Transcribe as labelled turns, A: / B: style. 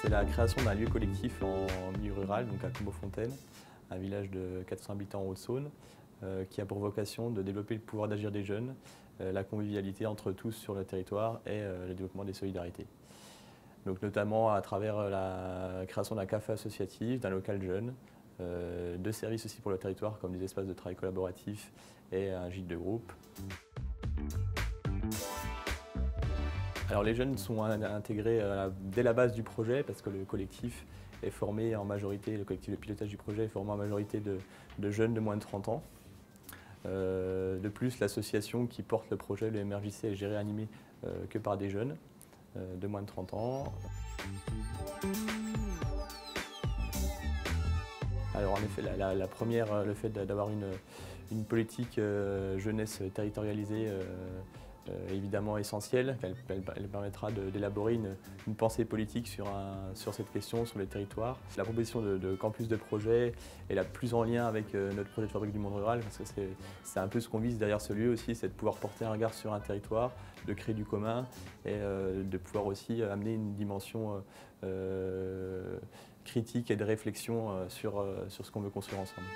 A: c'est la création d'un lieu collectif en milieu rural, donc à Combeau-Fontaine, un village de 400 habitants en Haute-Saône, euh, qui a pour vocation de développer le pouvoir d'agir des jeunes, euh, la convivialité entre tous sur le territoire et euh, le développement des solidarités. Donc notamment à travers la création d'un café associatif, d'un local jeune, de services aussi pour le territoire comme des espaces de travail collaboratif et un gîte de groupe. Alors les jeunes sont intégrés dès la base du projet parce que le collectif est formé en majorité, le collectif de pilotage du projet est formé en majorité de, jeunes de moins de 30 ans. Euh, de plus, l'association qui porte le projet, le MRJC, est gérée et animée euh, que par des jeunes euh, de moins de 30 ans. Alors en effet, la, première, le fait d'avoir une, politique jeunesse territorialisée euh, évidemment essentielle. Elle, permettra d'élaborer une, pensée politique sur, cette question, sur les territoires. La proposition de, campus de projet est la plus en lien avec euh, notre projet de fabrique du monde rural, parce que c'est un peu ce qu'on vise derrière ce lieu aussi, c'est de pouvoir porter un regard sur un territoire, de créer du commun et euh, de pouvoir aussi amener une dimension critique et de réflexion sur ce qu'on veut construire ensemble.